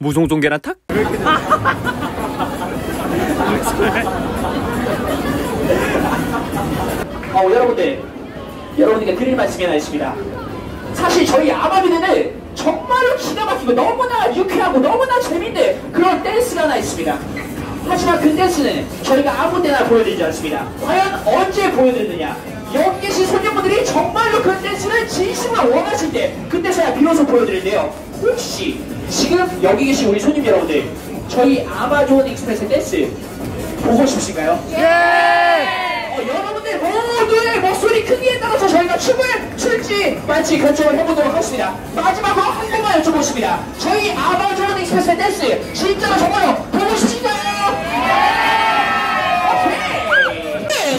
무송송 계란탁? 어, 여러분들, 여러분에게 드릴 말씀이 하나 있습니다. 사실 저희 아바비드는 정말로 기가 막히고 너무나 유쾌하고 너무나 재밌는 그런 댄스가 하나 있습니다. 하지만 그 댄스는 저희가 아무 때나 보여드리지 않습니다. 과연 언제 보여드리느냐? 여기 계신 손님분들이 정말로 그 댄스를 진심으로 원하실 때 그때서야 비로소 보여드릴게요. 혹시 지금 여기 계신 우리 손님 여러분들 저희 아마존 익스프레스 댄스 보고 싶으신가요? 예! 어, 여러분들 모두의 목소리 크기에 따라서 저희가 춤을 출지 말지 결정을 해보도록 하겠습니다. 마지막으로 한 번만 여쭤보겠습니다. 저희 아마존 익스프레스 댄스 진짜로 정말로 보고 싶으신가요? 예! 오케이! 네,